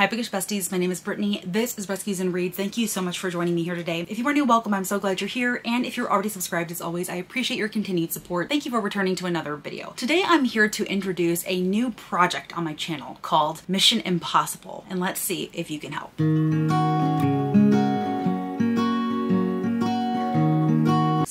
Hi Bookish Besties, my name is Brittany. This is Rescues and Reads. Thank you so much for joining me here today. If you are new, welcome. I'm so glad you're here. And if you're already subscribed, as always, I appreciate your continued support. Thank you for returning to another video. Today I'm here to introduce a new project on my channel called Mission Impossible. And let's see if you can help.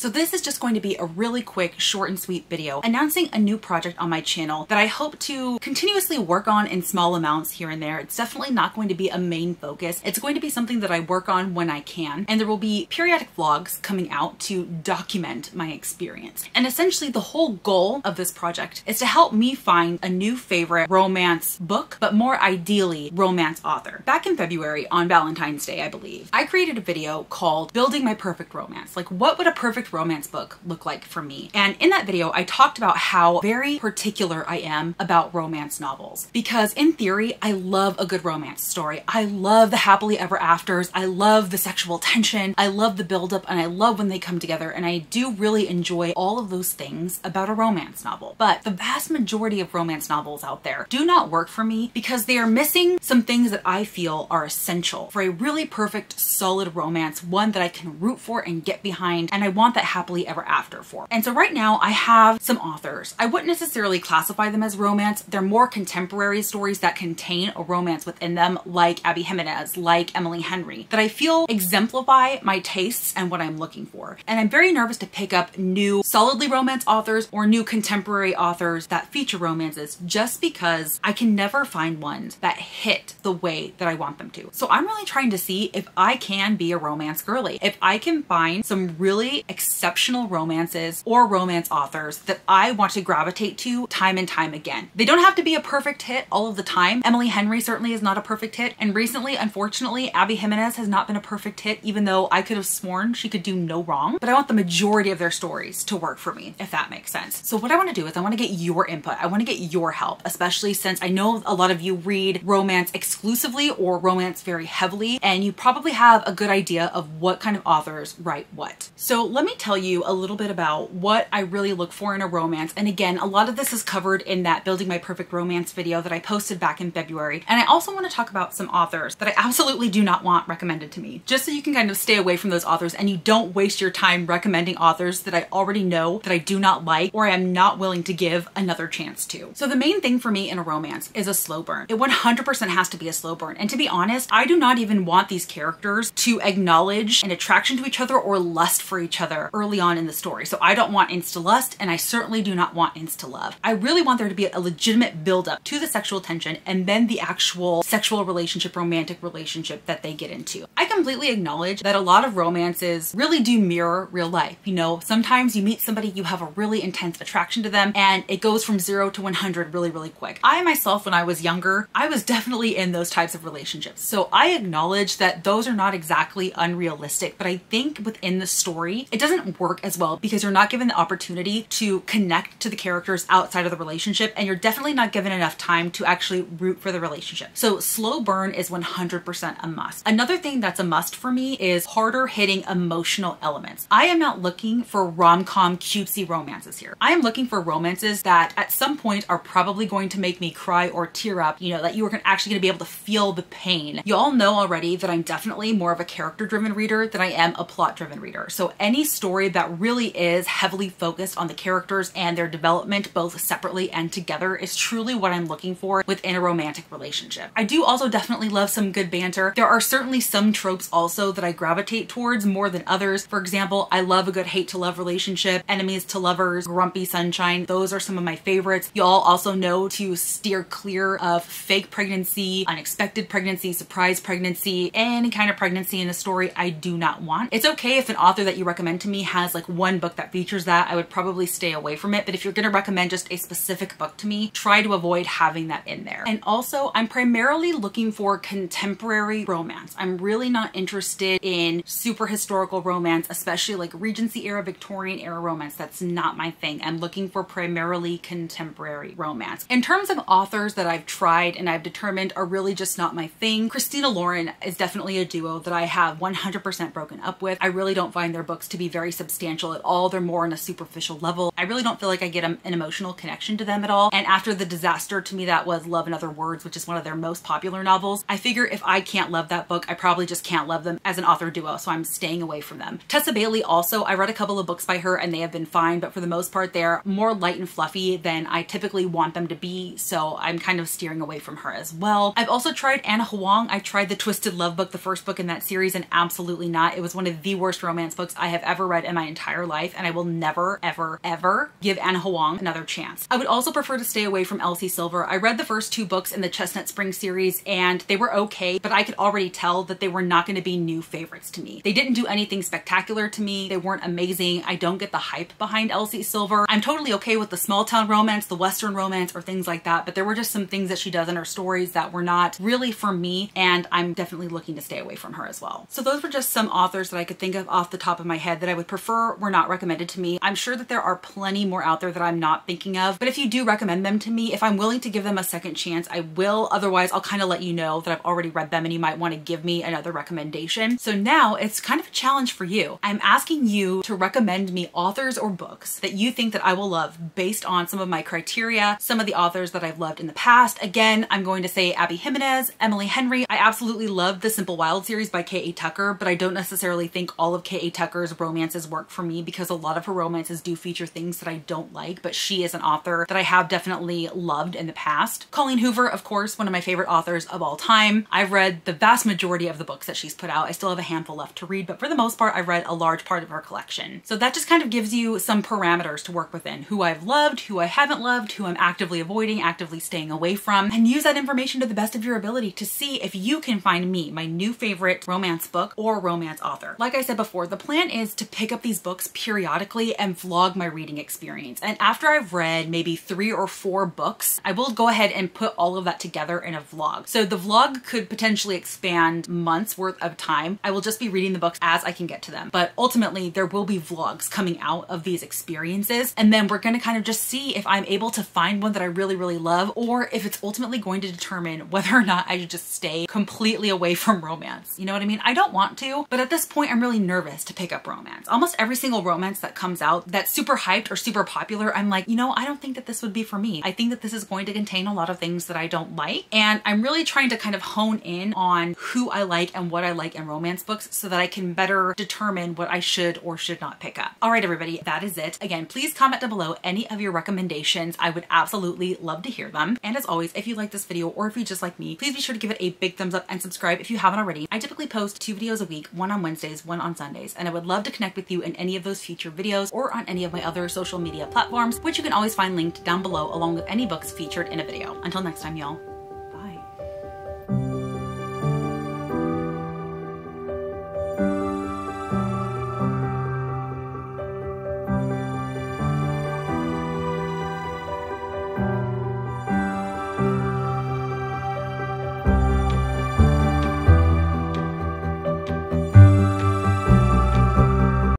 So this is just going to be a really quick, short and sweet video announcing a new project on my channel that I hope to continuously work on in small amounts here and there. It's definitely not going to be a main focus. It's going to be something that I work on when I can. And there will be periodic vlogs coming out to document my experience. And essentially the whole goal of this project is to help me find a new favorite romance book, but more ideally romance author. Back in February on Valentine's Day, I believe, I created a video called Building My Perfect Romance. Like what would a perfect romance book look like for me? And in that video, I talked about how very particular I am about romance novels. Because in theory, I love a good romance story. I love the happily ever afters. I love the sexual tension. I love the buildup and I love when they come together. And I do really enjoy all of those things about a romance novel. But the vast majority of romance novels out there do not work for me because they are missing some things that I feel are essential for a really perfect, solid romance, one that I can root for and get behind. And I want that happily ever after for. And so right now I have some authors. I wouldn't necessarily classify them as romance. They're more contemporary stories that contain a romance within them like Abby Jimenez, like Emily Henry, that I feel exemplify my tastes and what I'm looking for. And I'm very nervous to pick up new solidly romance authors or new contemporary authors that feature romances just because I can never find ones that hit the way that I want them to. So I'm really trying to see if I can be a romance girly. If I can find some really exceptional romances or romance authors that I want to gravitate to time and time again. They don't have to be a perfect hit all of the time. Emily Henry certainly is not a perfect hit. And recently, unfortunately, Abby Jimenez has not been a perfect hit, even though I could have sworn she could do no wrong. But I want the majority of their stories to work for me, if that makes sense. So what I want to do is I want to get your input. I want to get your help, especially since I know a lot of you read romance exclusively or romance very heavily, and you probably have a good idea of what kind of authors write what. So let me tell you a little bit about what I really look for in a romance. And again, a lot of this is covered in that Building My Perfect Romance video that I posted back in February. And I also want to talk about some authors that I absolutely do not want recommended to me, just so you can kind of stay away from those authors and you don't waste your time recommending authors that I already know that I do not like or I am not willing to give another chance to. So the main thing for me in a romance is a slow burn. It 100% has to be a slow burn. And to be honest, I do not even want these characters to acknowledge an attraction to each other or lust for each other early on in the story. So I don't want insta lust and I certainly do not want insta love. I really want there to be a legitimate build up to the sexual tension and then the actual sexual relationship, romantic relationship that they get into. I completely acknowledge that a lot of romances really do mirror real life. You know, sometimes you meet somebody, you have a really intense attraction to them and it goes from zero to 100 really, really quick. I myself, when I was younger, I was definitely in those types of relationships. So I acknowledge that those are not exactly unrealistic, but I think within the story, it doesn't doesn't work as well because you're not given the opportunity to connect to the characters outside of the relationship and you're definitely not given enough time to actually root for the relationship. So slow burn is 100% a must. Another thing that's a must for me is harder hitting emotional elements. I am not looking for rom-com cutesy romances here. I am looking for romances that at some point are probably going to make me cry or tear up, you know, that you are actually gonna be able to feel the pain. You all know already that I'm definitely more of a character driven reader than I am a plot driven reader. So any story story that really is heavily focused on the characters and their development both separately and together is truly what I'm looking for within a romantic relationship. I do also definitely love some good banter. There are certainly some tropes also that I gravitate towards more than others. For example, I love a good hate to love relationship, enemies to lovers, grumpy sunshine. Those are some of my favorites. Y'all also know to steer clear of fake pregnancy, unexpected pregnancy, surprise pregnancy, any kind of pregnancy in a story I do not want. It's okay if an author that you recommend to me has like one book that features that, I would probably stay away from it. But if you're gonna recommend just a specific book to me, try to avoid having that in there. And also, I'm primarily looking for contemporary romance. I'm really not interested in super historical romance, especially like Regency era, Victorian era romance. That's not my thing. I'm looking for primarily contemporary romance. In terms of authors that I've tried and I've determined are really just not my thing, Christina Lauren is definitely a duo that I have 100% broken up with. I really don't find their books to be very very substantial at all. They're more on a superficial level. I really don't feel like I get an emotional connection to them at all. And after the disaster to me that was Love and Other Words, which is one of their most popular novels, I figure if I can't love that book, I probably just can't love them as an author duo. So I'm staying away from them. Tessa Bailey also, I read a couple of books by her and they have been fine, but for the most part, they're more light and fluffy than I typically want them to be. So I'm kind of steering away from her as well. I've also tried Ana Huang. I tried the Twisted Love book, the first book in that series, and absolutely not. It was one of the worst romance books I have ever read in my entire life, and I will never, ever, ever give Ana Huang another chance. I would also prefer to stay away from Elsie Silver. I read the first two books in the Chestnut Spring series, and they were okay, but I could already tell that they were not going to be new favorites to me. They didn't do anything spectacular to me. They weren't amazing. I don't get the hype behind Elsie Silver. I'm totally okay with the small town romance, the western romance, or things like that, but there were just some things that she does in her stories that were not really for me, and I'm definitely looking to stay away from her as well. So those were just some authors that I could think of off the top of my head that I would prefer were not recommended to me. I'm sure that there are plenty more out there that I'm not thinking of, but if you do recommend them to me, if I'm willing to give them a second chance, I will. Otherwise, I'll kind of let you know that I've already read them and you might want to give me another recommendation. So now it's kind of a challenge for you. I'm asking you to recommend me authors or books that you think that I will love based on some of my criteria, some of the authors that I've loved in the past. Again, I'm going to say Abby Jimenez, Emily Henry. I absolutely love the Simple Wild series by K.A. Tucker, but I don't necessarily think all of K.A. Tucker's romances work for me because a lot of her romances do feature things that I don't like, but she is an author that I have definitely loved in the past. Colleen Hoover, of course, one of my favorite authors of all time. I've read the vast majority of the books that she's put out. I still have a handful left to read, but for the most part, I've read a large part of her collection. So that just kind of gives you some parameters to work within. Who I've loved, who I haven't loved, who I'm actively avoiding, actively staying away from, and use that information to the best of your ability to see if you can find me, my new favorite romance book or romance author. Like I said before, the plan is to pick up these books periodically and vlog my reading experience. And after I've read maybe three or four books, I will go ahead and put all of that together in a vlog. So the vlog could potentially expand months worth of time. I will just be reading the books as I can get to them. But ultimately, there will be vlogs coming out of these experiences. And then we're going to kind of just see if I'm able to find one that I really, really love, or if it's ultimately going to determine whether or not I should just stay completely away from romance. You know what I mean? I don't want to, but at this point, I'm really nervous to pick up romance. Almost every single romance that comes out that's super hyped or super popular, I'm like, you know, I don't think that this would be for me. I think that this is going to contain a lot of things that I don't like. And I'm really trying to kind of hone in on who I like and what I like in romance books so that I can better determine what I should or should not pick up. All right, everybody, that is it. Again, please comment down below any of your recommendations. I would absolutely love to hear them. And as always, if you like this video or if you just like me, please be sure to give it a big thumbs up and subscribe if you haven't already. I typically post two videos a week, one on Wednesdays, one on Sundays, and I would love to connect with you in any of those future videos or on any of my other social media platforms, which you can always find linked down below along with any books featured in a video. Until next time, y'all.